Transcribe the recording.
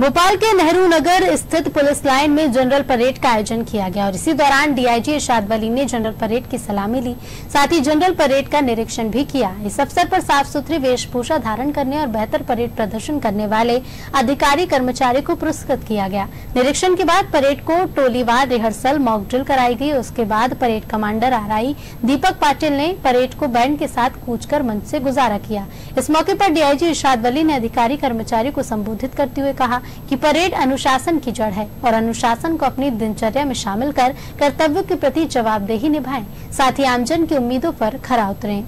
भोपाल के नेहरू नगर स्थित police line में जनरल परेड का आयोजन किया गया और इसी दौरान डीआईजी इरशाद वली ने जनरल परेड की सलामी ली। साथ ही जनरल परेड का निरीक्षण भी किया। इस अवसर पर साफ़ सुथरी वेशभूषा धारण करने और बेहतर परेड प्रदर्शन करने वाले अधिकारी कर्मचारी को पुरस्कृत किया गया। निरीक्षण के बाद परेड को टोलीवार रिहर्सल मॉक ड्रिल कराई गई। उसके बाद parade commander RI Deepak Patil ने परेड को बैंड के साथ कूच कर मंच से गुजारा किया। इस मौके पर डीआईजी इरशाद वली ने अधिकारी कर्मचारी को संबोधित करते हुए कहा कि परेड अनुशासन की जड़ है और अनुशासन को अपनी दिनचर्या में शामिल कर कर्तव्य के प्रति जवाबदेही निभाएँ। साथ ही आमजन की उम्मीदों पर खरा उतरें।